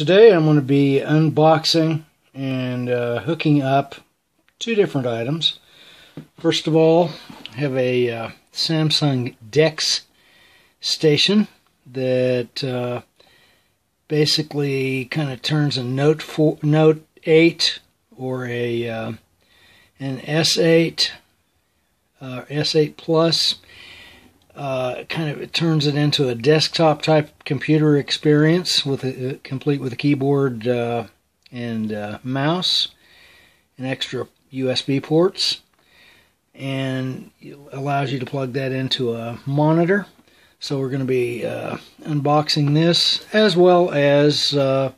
Today I'm going to be unboxing and uh, hooking up two different items. First of all, I have a uh, Samsung DeX station that uh, basically kind of turns a Note 4, Note 8 or a uh, an S8 uh, S8 Plus uh, kind of it turns it into a desktop type computer experience with a, complete with a keyboard uh, and uh, mouse and extra USB ports. And allows you to plug that into a monitor. So we're going to be uh, unboxing this as well as uh,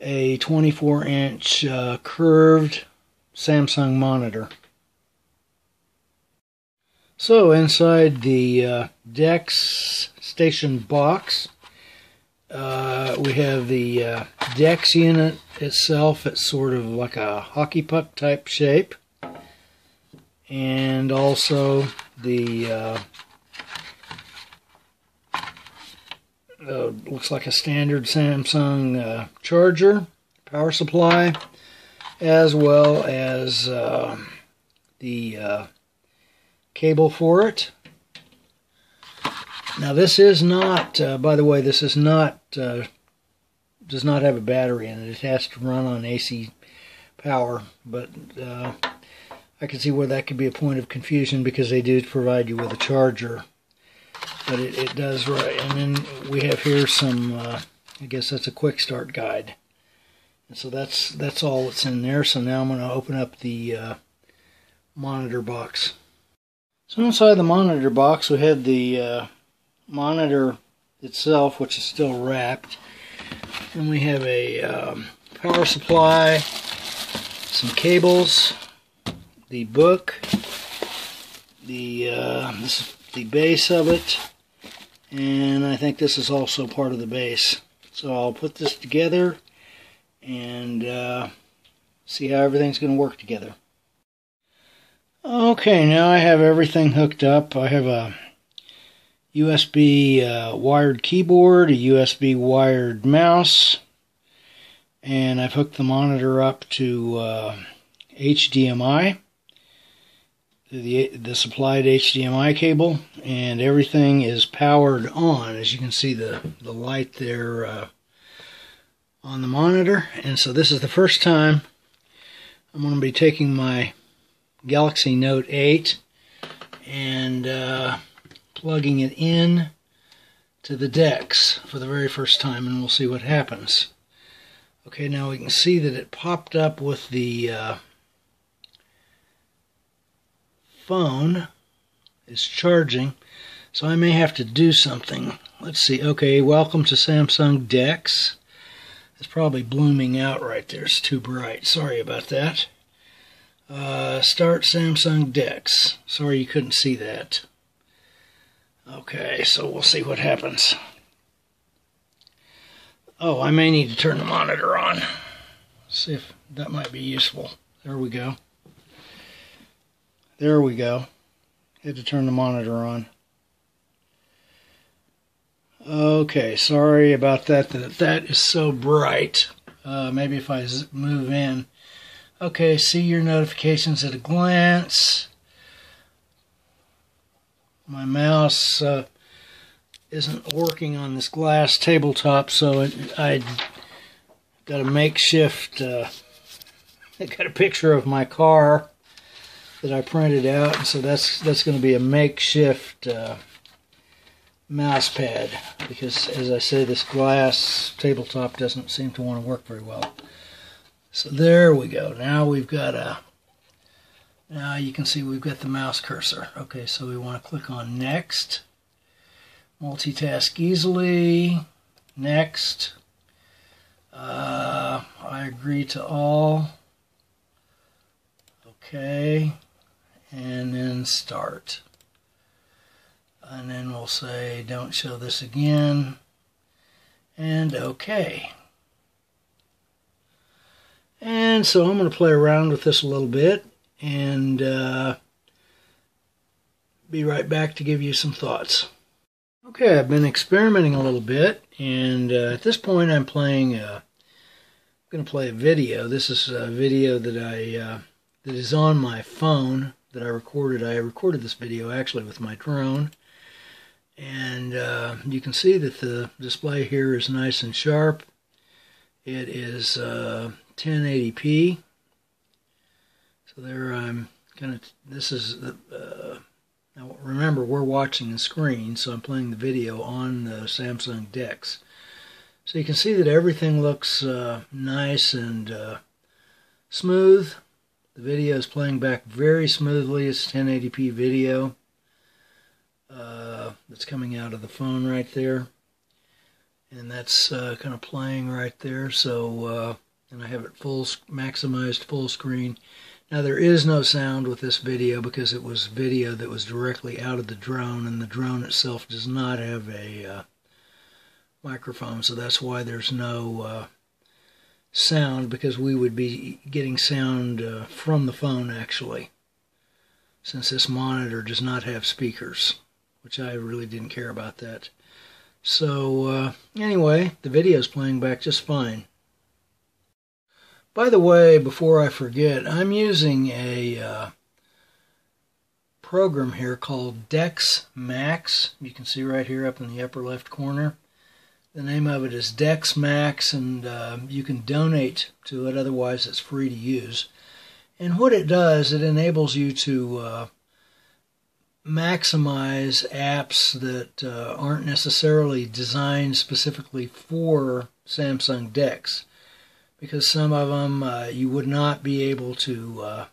a 24 inch uh, curved Samsung monitor so inside the uh, DeX station box, uh, we have the uh, DeX unit itself. It's sort of like a hockey puck type shape. And also the, uh, uh, looks like a standard Samsung uh, charger, power supply, as well as the cable for it. Now this is not, uh, by the way, this is not, uh, does not have a battery in it. It has to run on AC power, but uh, I can see where that could be a point of confusion because they do provide you with a charger. But it, it does right. And then we have here some, uh, I guess that's a quick start guide. And so that's that's all that's in there. So now I'm going to open up the uh, monitor box. So inside the monitor box. We have the uh, monitor itself which is still wrapped. And we have a um, power supply some cables the book the uh, this is the base of it. And I think this is also part of the base. So I'll put this together and uh, see how everything's going to work together Okay, now I have everything hooked up. I have a USB uh, wired keyboard, a USB wired mouse, and I've hooked the monitor up to uh, HDMI, the, the supplied HDMI cable, and everything is powered on. As you can see, the, the light there uh, on the monitor. And so this is the first time I'm going to be taking my Galaxy Note 8 and uh, plugging it in to the DeX for the very first time and we'll see what happens. Okay, now we can see that it popped up with the uh, phone is charging so I may have to do something. Let's see. Okay, welcome to Samsung DeX. It's probably blooming out right there. It's too bright. Sorry about that. Uh, start Samsung DeX. Sorry you couldn't see that. Okay, so we'll see what happens. Oh, I may need to turn the monitor on. See if that might be useful. There we go. There we go. Had to turn the monitor on. Okay, sorry about that. That that is so bright. Uh, maybe if I move in. Okay, see your notifications at a glance. My mouse uh, isn't working on this glass tabletop, so it, I got a makeshift. Uh, I got a picture of my car that I printed out, so that's that's going to be a makeshift uh, mouse pad because, as I say, this glass tabletop doesn't seem to want to work very well. So there we go. Now we've got a, now you can see we've got the mouse cursor. Okay, so we want to click on next, multitask easily, next, uh, I agree to all, okay, and then start. And then we'll say don't show this again, and okay. And so I'm going to play around with this a little bit and uh, be right back to give you some thoughts. Okay, I've been experimenting a little bit, and uh, at this point I'm playing uh, going to play a video. This is a video that I uh, that is on my phone that I recorded. I recorded this video actually with my drone, and uh, you can see that the display here is nice and sharp. It is 1080p. Uh, so there I'm kind of. This is uh, now remember we're watching the screen, so I'm playing the video on the Samsung DeX. So you can see that everything looks uh, nice and uh, smooth. The video is playing back very smoothly. It's 1080p video uh, that's coming out of the phone right there. And that's uh, kind of playing right there. So, uh, and I have it full maximized full screen. Now there is no sound with this video because it was video that was directly out of the drone and the drone itself does not have a uh, microphone, so that's why there's no uh, sound because we would be getting sound uh, from the phone actually, since this monitor does not have speakers, which I really didn't care about that. So uh, anyway, the video is playing back just fine. By the way, before I forget, I'm using a uh, program here called Dex Max. You can see right here up in the upper left corner. The name of it is Dex Max, and uh, you can donate to it. Otherwise, it's free to use. And what it does, it enables you to uh, maximize apps that uh, aren't necessarily designed specifically for Samsung Dex, because some of them uh, you would not be able to uh,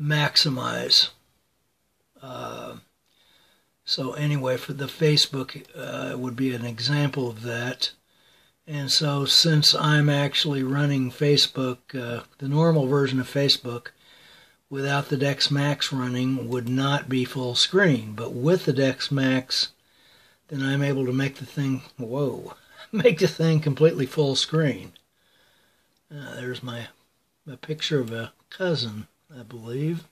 maximize. Uh, so anyway, for the Facebook uh, would be an example of that. And so since I'm actually running Facebook, uh, the normal version of Facebook, without the Dex Max running would not be full screen. But with the Dex Max, then I'm able to make the thing, whoa, make the thing completely full screen. Uh, there's my a picture of a cousin, I believe.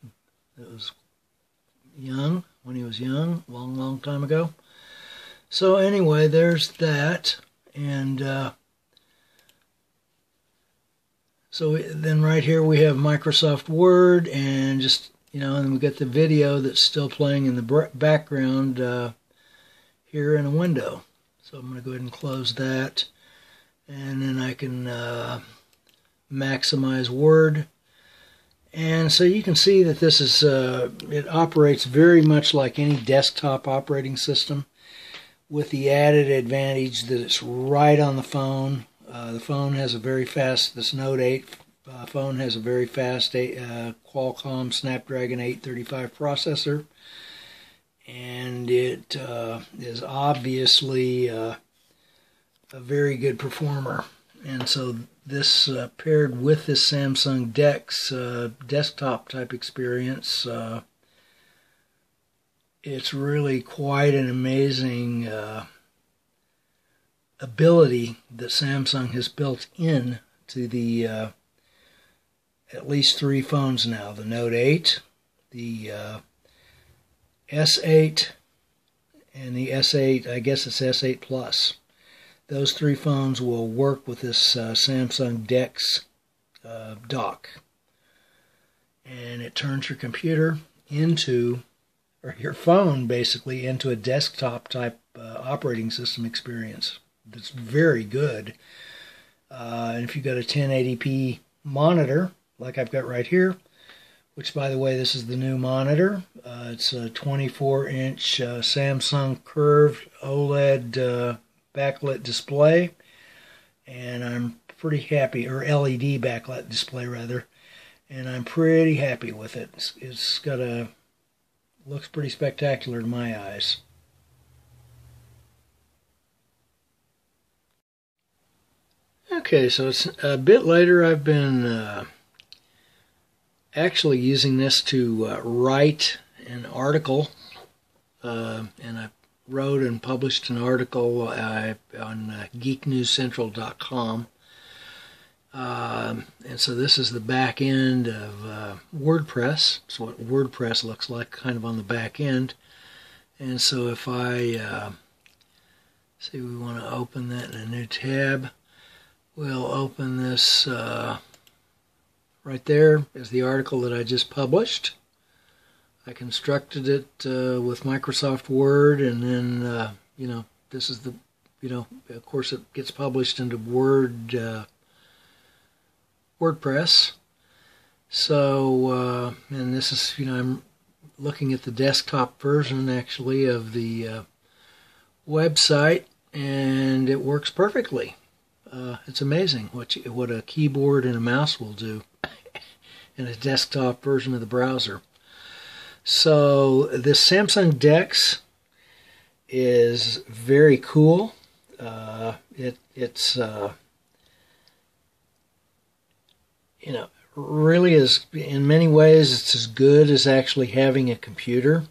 It was young when he was young, long, long time ago. So anyway, there's that, and uh, so then right here we have Microsoft Word, and just you know, and we got the video that's still playing in the background uh, here in a window. So I'm going to go ahead and close that, and then I can uh, maximize Word. And so you can see that this is, uh, it operates very much like any desktop operating system with the added advantage that it's right on the phone. Uh, the phone has a very fast, this Note 8 uh, phone has a very fast uh, Qualcomm Snapdragon 835 processor. And it uh, is obviously uh, a very good performer. And so this uh, paired with this Samsung DeX uh, desktop type experience, uh, it's really quite an amazing uh, ability that Samsung has built in to the uh, at least three phones now: the Note 8, the uh, S8, and the S8. I guess it's S8 Plus those three phones will work with this uh, Samsung DeX uh, dock. And it turns your computer into, or your phone basically, into a desktop type uh, operating system experience that's very good. Uh, and if you've got a 1080p monitor, like I've got right here, which by the way, this is the new monitor. Uh, it's a 24 inch uh, Samsung curved OLED backlit display and I'm pretty happy or LED backlit display rather and I'm pretty happy with it. It's, it's got a looks pretty spectacular to my eyes. Okay so it's a bit later I've been uh, actually using this to uh, write an article uh, and I wrote and published an article uh, on uh, geeknewscentral.com. Um, and so this is the back end of uh, WordPress. It's what WordPress looks like, kind of on the back end. And so if I uh, see, we want to open that in a new tab. we'll open this uh, right there is the article that I just published. I constructed it uh, with Microsoft Word and then uh, you know this is the you know of course it gets published into Word uh, WordPress so uh, and this is you know I'm looking at the desktop version actually of the uh, website and it works perfectly. Uh, it's amazing what you, what a keyboard and a mouse will do in a desktop version of the browser. So this Samsung Dex is very cool. Uh, it it's uh, you know really is in many ways it's as good as actually having a computer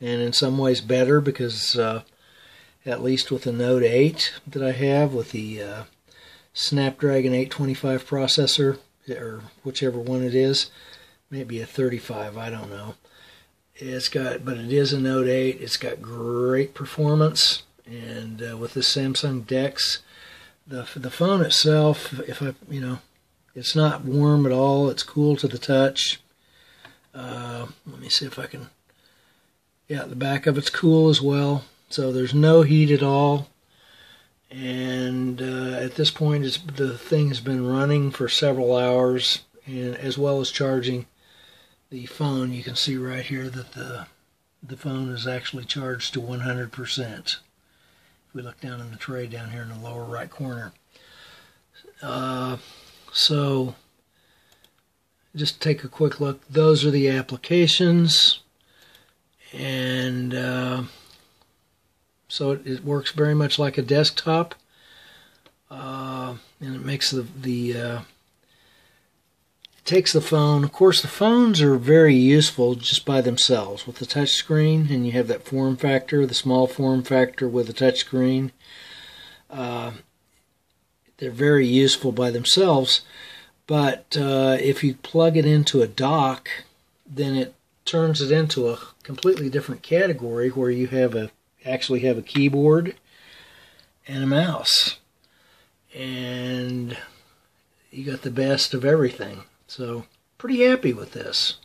and in some ways better because uh, at least with the Note 8 that I have with the uh, Snapdragon 825 processor or whichever one it is maybe a 35 I don't know it's got but it is a Note 8 it's got great performance and uh, with the Samsung Dex the the phone itself if I you know it's not warm at all. It's cool to the touch. Uh, let me see if I can. Yeah, the back of it's cool as well. So there's no heat at all. And uh, at this point, the thing has been running for several hours, and as well as charging the phone. You can see right here that the the phone is actually charged to 100%. If we look down in the tray down here in the lower right corner. Uh, so just take a quick look. Those are the applications. And uh, so it, it, works very much like a desktop. Uh, and it makes the, the uh, takes the phone. Of course, the phones are very useful just by themselves with the touch screen, and you have that form factor, the small form factor with the touch screen. Uh, they're very useful by themselves. But uh, if you plug it into a dock, then it turns it into a completely different category where you have a actually have a keyboard and a mouse, and you got the best of everything. So pretty happy with this.